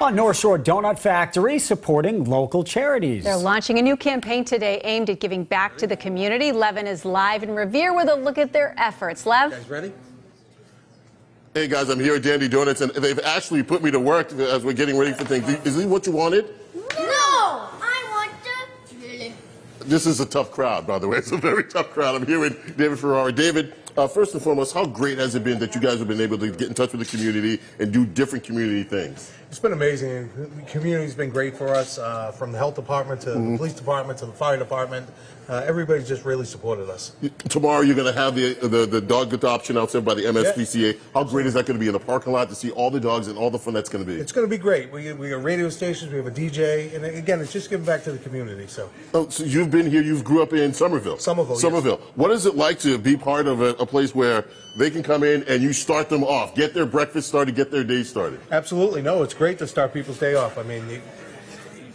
On North Shore Donut Factory supporting local charities. They're launching a new campaign today aimed at giving back to the community. Levan is live in Revere with a look at their efforts. Lev? Guys ready? Hey guys, I'm here at Dandee Donuts, and they've actually put me to work as we're getting ready for things. Is this what you wanted? No, I want the chili. This is a tough crowd, by the way. It's a very tough crowd. I'm here with David Ferrara. David, uh, first and foremost, how great has it been that you guys have been able to get in touch with the community and do different community things? It's been amazing. The community's been great for us, uh, from the health department to the police department to the fire department. Uh, everybody's just really supported us. Tomorrow you're going to have the, the the dog adoption out there by the MSPCA. How great is that going to be in the parking lot to see all the dogs and all the fun that's going to be? It's going to be great. We, we got radio stations, we have a DJ, and again, it's just giving back to the community. So Oh, so you've been here. You've grew up in Somerville. Somerville, yes. Somerville. What is it like to be part of a, a place where they can come in and you start them off, get their breakfast started, get their day started? absolutely, no, it's great to start people's day off. I mean, you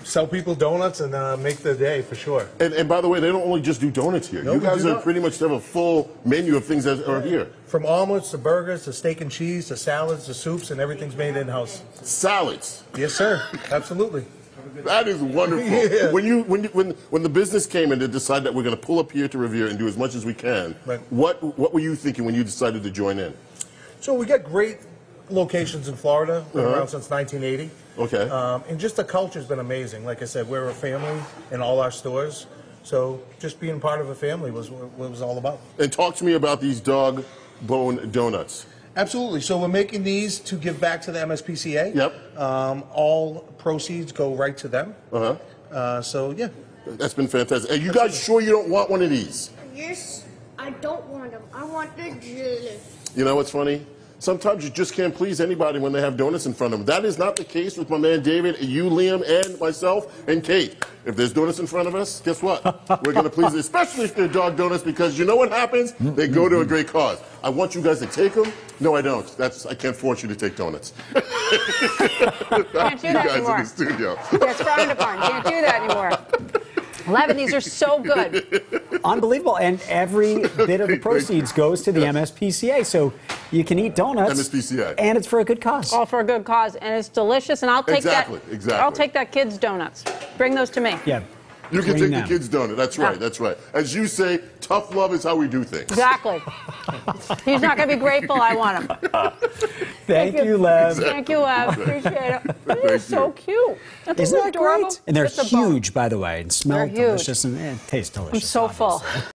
sell people donuts and uh, make their day for sure. And, and by the way, they don't only just do donuts here. No, you guys are not. pretty much have a full menu of things that are here. From omelets to burgers to steak and cheese to salads to soups, and everything's made in house. Salads. Yes, sir. Absolutely. That is wonderful. Yeah. When you when you, when when the business came in to decide that we're going to pull up here to Revere and do as much as we can, Right. what what were you thinking when you decided to join in? So we got great locations in Florida. Uh-huh. around since 1980. Okay. Um, and just the culture's been amazing. Like I said, we're a family in all our stores. So just being part of a family was what it was all about. And talk to me about these dog bone donuts. Absolutely. So we're making these to give back to the MSPCA. Yep. Um, all proceeds go right to them. Uh-huh. Uh, so yeah. That's been fantastic. Are you guys sure you don't want one of these? Yes, I don't want them. I want the chili. You know what's funny? Sometimes you just can't please anybody when they have donuts in front of them. That is not the case with my man David, you, Liam, and myself, and Kate. If there's donuts in front of us, guess what? We're going to please them, especially if they're dog donuts, because you know what happens? They go to a great cause. I want you guys to take them. No, I don't. That's I can't force you to take donuts. Can't do you that guys anymore. in the studio. That's frowned upon. Can't do that anymore. Levan, these are so good. Unbelievable. And every bit of the proceeds goes to the MSPCA. So you can eat donuts. MSPCA. And it's for a good cause. All for a good cause, and it's delicious. And I'll take Exactly, that. exactly. I'll take that kid's donuts. Bring those to me. Yeah. You can Bring take them. the kids' donut. That's right. That's right. As you say, tough love is how we do things. Exactly. He's not going to be grateful. I want him. Thank you, Lev. Thank you, Lev. Appreciate it. They're so cute. Aren't Isn't that adorable? great? And they're Just a bone. huge, by the way, and smell They're huge. delicious and eh, taste delicious. I'm so full. obviously.